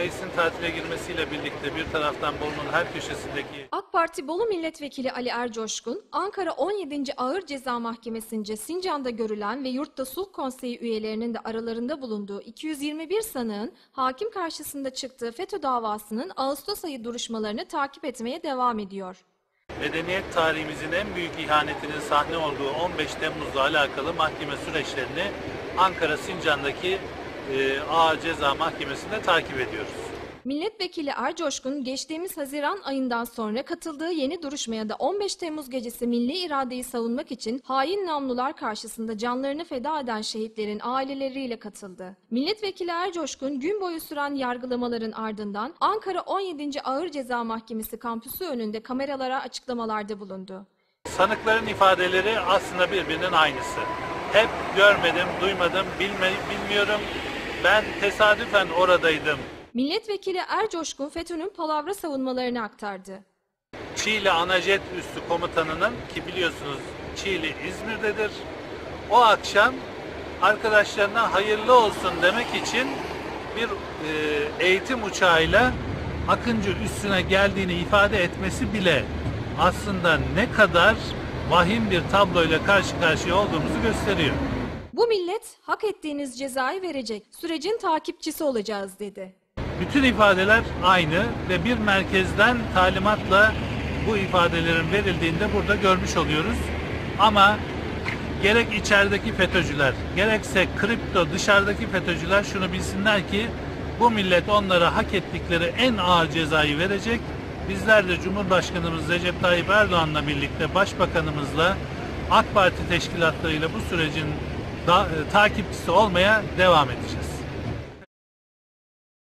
meclisin tatile girmesiyle birlikte bir taraftan Bolu'nun her köşesindeki AK Parti Bolu Milletvekili Ali Ercoşkun, Ankara 17. Ağır Ceza Mahkemesi'nce Sincan'da görülen ve Yurtta Sulh Konseyi üyelerinin de aralarında bulunduğu 221 sanığın hakim karşısında çıktığı FETÖ davasının Ağustos ayı duruşmalarını takip etmeye devam ediyor. medeniyet tarihimizin en büyük ihanetinin sahne olduğu 15 Temmuz'la alakalı mahkeme süreçlerini Ankara Sincan'daki e, Ağır Ceza Mahkemesi'nde takip ediyoruz. Milletvekili Ercoşkun geçtiğimiz Haziran ayından sonra katıldığı yeni duruşmaya da 15 Temmuz gecesi milli iradeyi savunmak için hain namlular karşısında canlarını feda eden şehitlerin aileleriyle katıldı. Milletvekili Ercoşkun gün boyu süren yargılamaların ardından Ankara 17. Ağır Ceza Mahkemesi kampüsü önünde kameralara açıklamalarda bulundu. Sanıkların ifadeleri aslında birbirinin aynısı. Hep görmedim, duymadım, bilme, bilmiyorum. Ben tesadüfen oradaydım. Milletvekili Ercoşkun FETÖ'nün palavra savunmalarını aktardı. Çiğli Anajet Üssü Komutanı'nın ki biliyorsunuz Çiğli İzmir'dedir. O akşam arkadaşlarına hayırlı olsun demek için bir e, eğitim uçağıyla Akıncı üssüne geldiğini ifade etmesi bile aslında ne kadar vahim bir tabloyla karşı karşıya olduğumuzu gösteriyor. Bu millet hak ettiğiniz cezayı verecek, sürecin takipçisi olacağız dedi. Bütün ifadeler aynı ve bir merkezden talimatla bu ifadelerin verildiğini de burada görmüş oluyoruz. Ama gerek içerideki FETÖ'cüler, gerekse kripto dışarıdaki FETÖ'cüler şunu bilsinler ki bu millet onlara hak ettikleri en ağır cezayı verecek. Bizler de Cumhurbaşkanımız Recep Tayyip Erdoğan'la birlikte Başbakanımızla AK Parti teşkilatlarıyla bu sürecin da- e, takipçisi olmaya devam edeceğiz.